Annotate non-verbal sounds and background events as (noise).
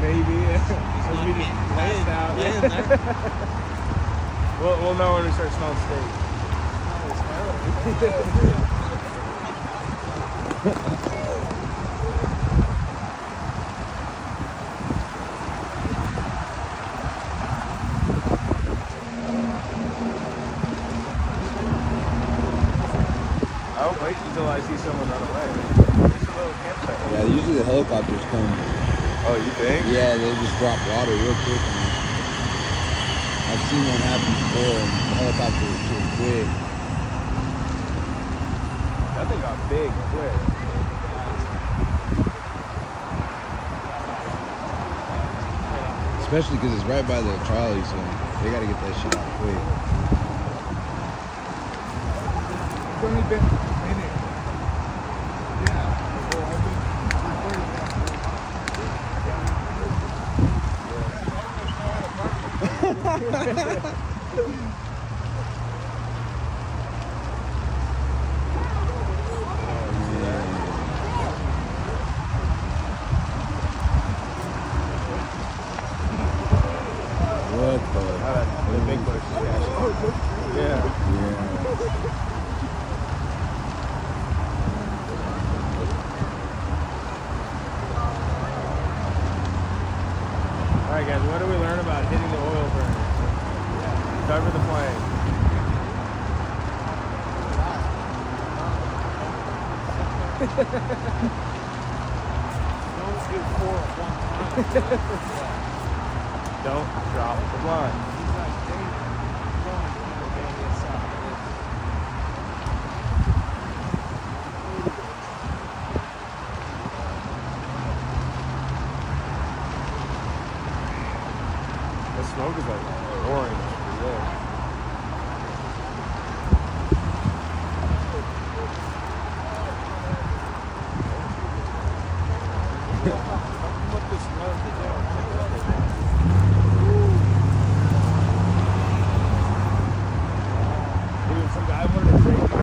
Maybe. As we (laughs) just blast out. (laughs) we'll, we'll know when we start smelling steak. I'll wait until I see someone run away. There's a little campsite. Yeah, usually the helicopters come. Oh, you think? Yeah, they just drop water real quick. And I've seen one happen before, and the helicopter was too quick. That thing got big quick. Especially because it's right by the trolley, so they got to get that shit out quick. It's only been a minute. Yeah. So I've been recording What the? Uh, the big bush. Yeah. yeah. Yeah. Guys. What do we learn about hitting the oil burner? Cover the plane. Don't do four at one time. (laughs) Don't drop the blunt. Smoke is like orange. Yeah.